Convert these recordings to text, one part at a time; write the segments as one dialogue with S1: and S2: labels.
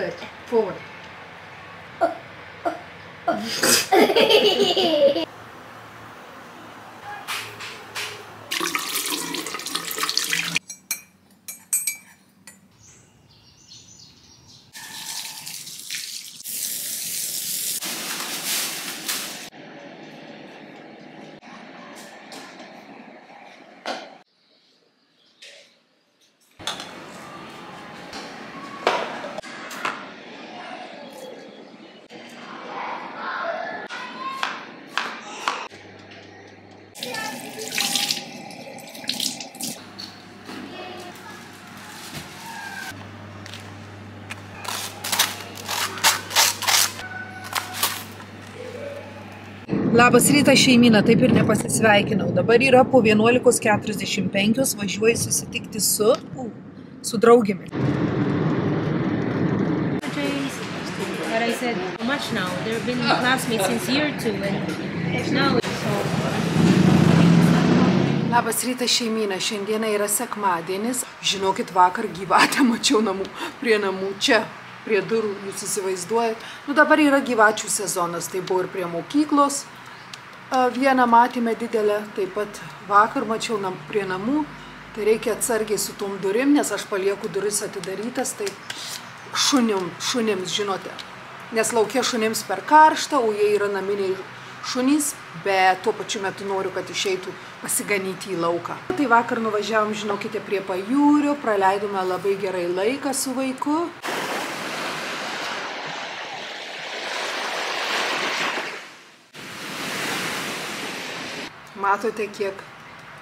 S1: Taip, forward. Labas rytas šeimyna, taip ir nepasisveikinau. Dabar yra po 11.45, važiuoju susitikti su, uh, su draugėmis.
S2: But I said, how much now? They've been classmates since year two, and now.
S1: Labas rytas šeimyna, šiandieną yra sekmadienis. Žinokit, vakar gyvatę mačiau namų, prie namų čia, prie durų, jūs įsivaizduojat. Nu dabar yra gyvačių sezonas, tai buvo ir prie mokyklos. Vieną matėme didelę, taip pat vakar mačiau nam, prie namų. Tai reikia atsargiai su tom durim, nes aš palieku duris atidarytas, tai šunim, šunims, žinote. Nes laukia šunims per karštą, o jie yra naminiai šunys, bet tuo pačiu metu noriu, kad išeitų pasiganyti į lauką. Tai vakar nuvažiavom, žinokite, prie pajūrio, praleidome labai gerai laiką su vaiku. Matote, kiek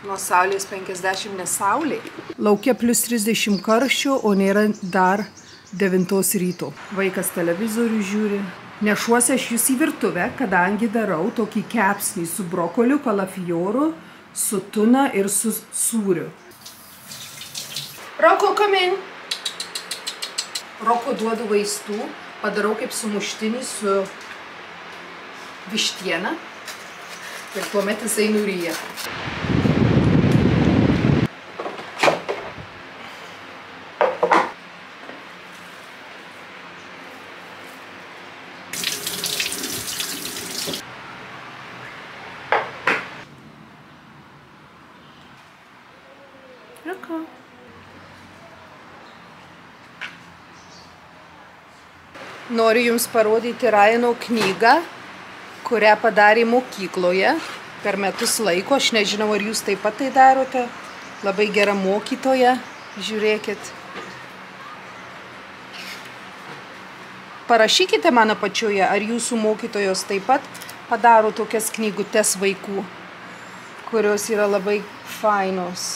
S1: nuo saulės 50 nesaulė. Laukia plus 30 karščio, o nėra dar 9 ryto. Vaikas televizorių žiūri. Nešuosi aš jūs į virtuvę, kadangi darau tokį kepsnį su brokoliu, kalafioru, su tuna ir su sūriu. Roko, kamin. Roko duodu vaistų, padarau kaip sumuštinį su vištiena Рекламете за Инория. Ръка. Noriu Jums parodyti Raino knygą kurią padarė mokykloje per metus laiko. Aš nežinau, ar Jūs taip pat tai darote. Labai gera mokytoja. Žiūrėkit. Parašykite man apačioje, ar Jūsų mokytojos taip pat padaro tokias knygutes vaikų, kurios yra labai fainos.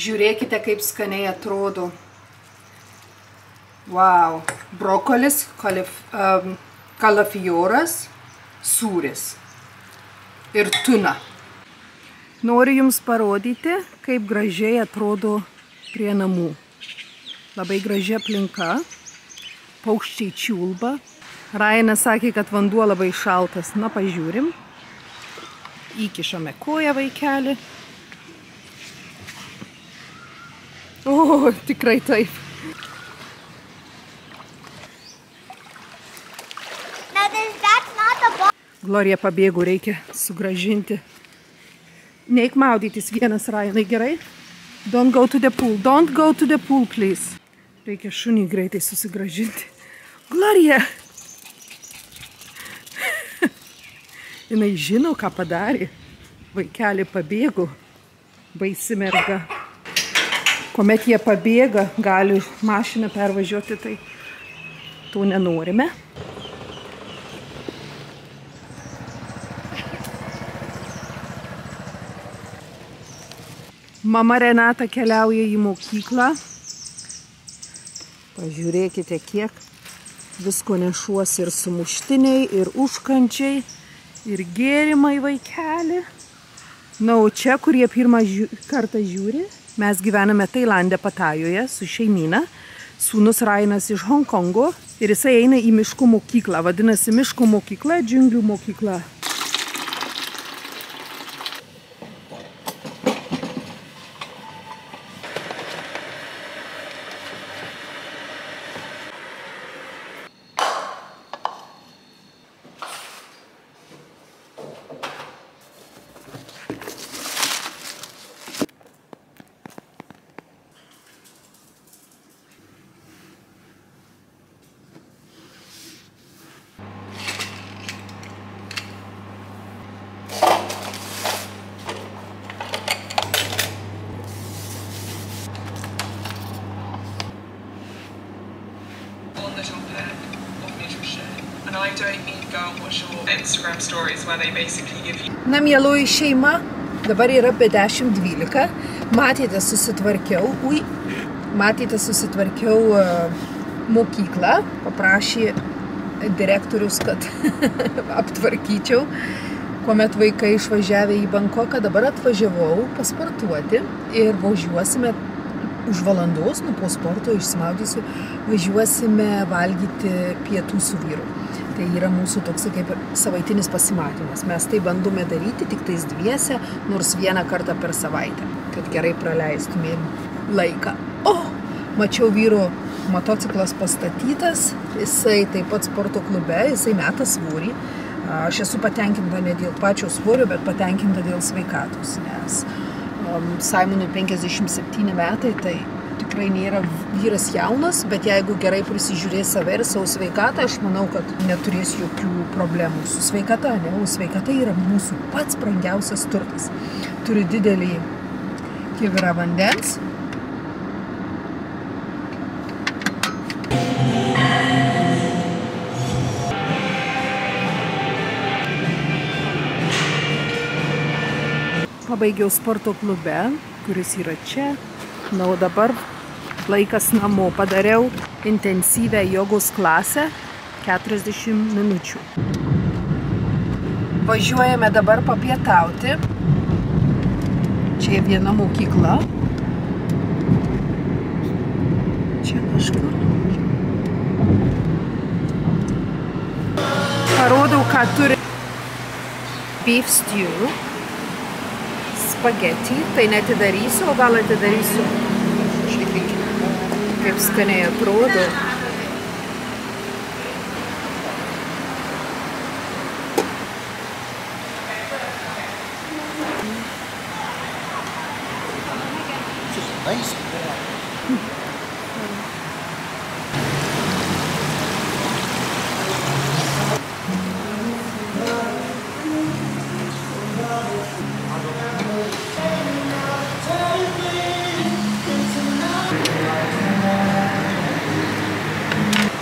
S1: Žiūrėkite, kaip skaniai atrodo. Wow. Brokolis, kalif, um, kalafioras, sūris ir tuna. Noriu Jums parodyti, kaip gražiai atrodo prie namų. Labai graži aplinka, paukščiai čiulba. Rainas sakė, kad vanduo labai šaltas. Na, pažiūrim. Įkišame koją vaikelį. O, tikrai taip.
S3: Now this, that's not the ball.
S1: Glorija pabėgų, reikia sugražinti. Neik maudytis vienas Rainai, gerai? Don't go to the pool. Don't go to the pool, please. Reikia šunį greitai susigražinti. Glorija! Jinai žino, ką padarė. Vaikelį pabėgo. Baisi merga. Kuomet jie pabėga, gali mašiną pervažiuoti, tai to nenorime. Mama Renata keliauja į mokyklą. Pažiūrėkite, kiek visko nešuosi ir sumuštiniai, ir užkančiai, ir gėrimai vaikelį. Na, o čia, kurie pirmą žiū, kartą žiūri, mes gyvename Tailandė Patajoje su šeimyna. Sūnus Rainas iš Hongkongo ir jisai eina į miškų mokyklą. Vadinasi, miškų mokykla, džiunglių mokykla. Na, mėloji šeima, dabar yra be 10-12. Matėte, susitvarkiau, ui, matėte, susitvarkiau uh, mokyklą, paprašė direktorius, kad aptvarkyčiau, kuomet vaikai išvažiavę į Bankoką, dabar atvažiavau pasportuoti ir važiuosime už valandos, nu po sporto išsimaudysiu, važiuosime valgyti pietų su vyru. Tai yra mūsų toks kaip savaitinis pasimatymas. Mes tai bandome daryti tik tais dviese, nors vieną kartą per savaitę, kad gerai praleistumėm laiką. O, mačiau vyro motociklas pastatytas, jisai taip pat sporto klube, jisai meta svorį. Aš esu patenkinta ne dėl pačio svorio, bet patenkinta dėl sveikatos, nes um, Simonui 57 metai, tai tikrai nėra vyras jaunas, bet jeigu gerai prisižiūrės save ir savo sveikatą, aš manau, kad neturės jokių problemų su sveikata, ne, o sveikata yra mūsų pats brangiausias turtas. Turi didelį kibirą vandens. Pabaigiau sporto klube, kuris yra čia. Na, o dabar laikas namo. Padariau intensyvę jogos klasę 40 minučių. Važiuojame dabar papietauti. Čia viena mokykla. Čia kažkur. Parodau, ką turi beef stew spageti, tai netidarysiu, o gal atidarysiu. Žiūrėkime, kaip skaniai atrodo.
S4: Amazing.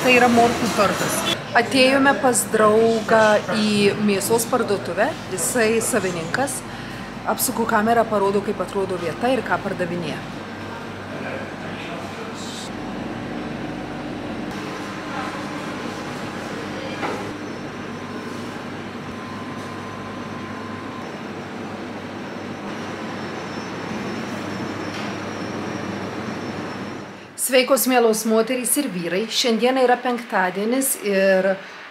S1: Tai yra morkų tortas. Atėjome pas draugą į mėsos parduotuvę, jisai savininkas. Apsuku kamerą, parodo, kaip atrodo vieta ir ką pardavinėja. Sveikos mielos moterys ir vyrai. Šiandieną yra penktadienis ir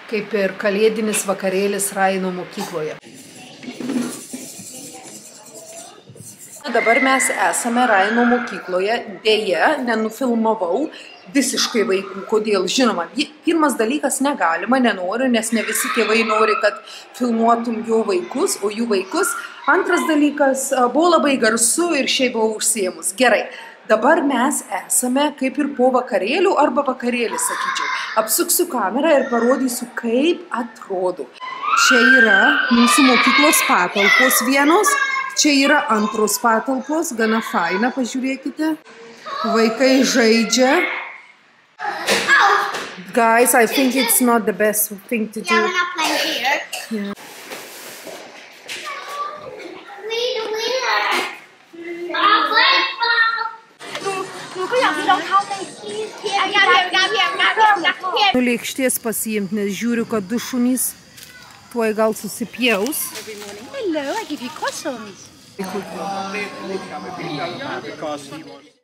S1: kaip ir kalėdinis vakarėlis Raino mokykloje. Dabar mes esame Raino mokykloje. Deja, nenufilmavau visiškai vaikų. Kodėl? Žinoma, pirmas dalykas negalima, nenoriu, nes ne visi tėvai nori, kad filmuotum jų vaikus, o jų vaikus. Antras dalykas, buvo labai garsu ir šiaip buvau užsiemus. Gerai. Dabar mes esame kaip ir po vakarėlių arba vakarėlis, sakyčiau. Apsuksiu kamerą ir parodysiu, kaip atrodo. Čia yra mūsų mokyklos patalpos vienos, čia yra antros patalpos, gana faina, pažiūrėkite. Vaikai žaidžia. Guys, I think it's not the best thing to
S3: Yeah, we're
S1: do.
S3: not playing here. Lead,
S1: lėkštės pasiimti, nes žiūriu, kad du šunys tuoj gal susipjaus.
S3: Hello, I give you croissants.
S4: Because he was